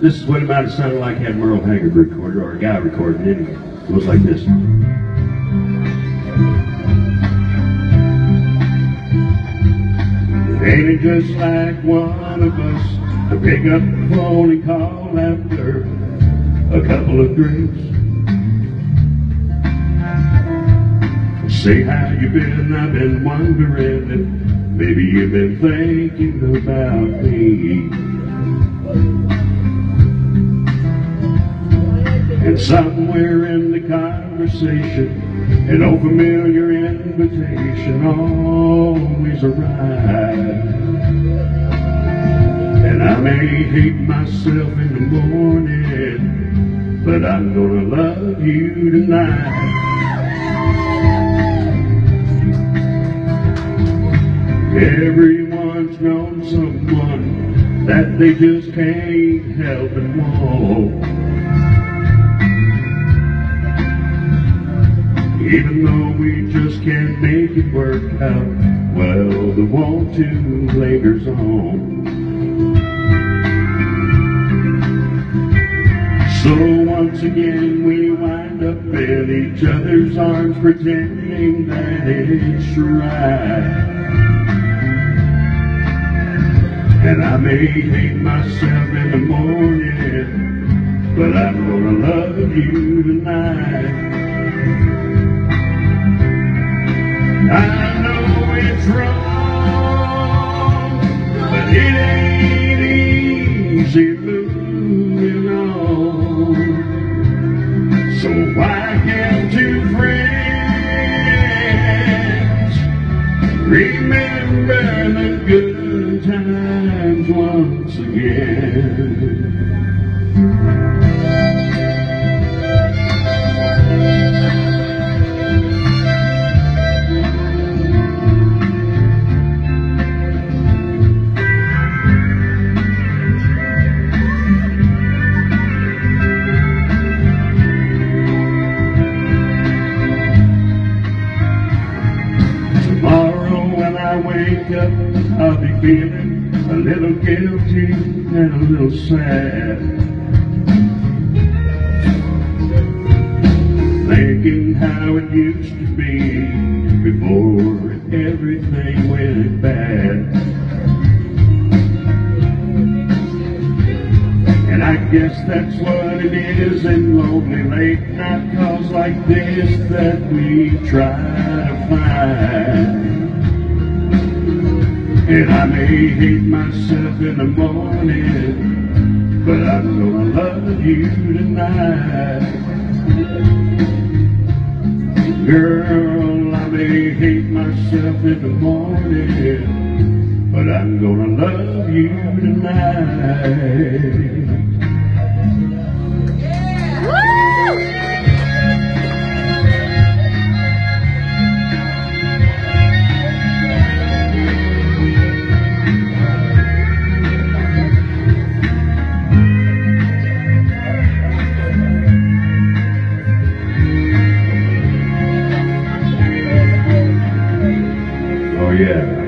This is what it might have sounded like had Merle Haggard recorded, or a guy recorded anyway. It goes like this. It just like one of us to pick up the phone and call after a couple of drinks? Say how you been, I've been wondering if maybe you've been thinking about me. And somewhere in the conversation, an old familiar invitation always arrives. And I may hate myself in the morning, but I'm gonna love you tonight. Everyone's known someone that they just can't help but want. We just can't make it work out, well, the to lingers on. So once again we wind up in each other's arms pretending that it's right. And I may hate myself in the morning, but I'm gonna love you tonight. I know it's wrong, but it ain't easy moving on. So why can't two friends remember the good times once again? Wake up, I'll be feeling a little guilty and a little sad. Thinking how it used to be before everything went bad. And I guess that's what it is in lonely late night calls like this that we try to find. And I may hate myself in the morning, but I'm gonna love you tonight. Girl, I may hate myself in the morning, but I'm gonna love you tonight. Oh, yeah.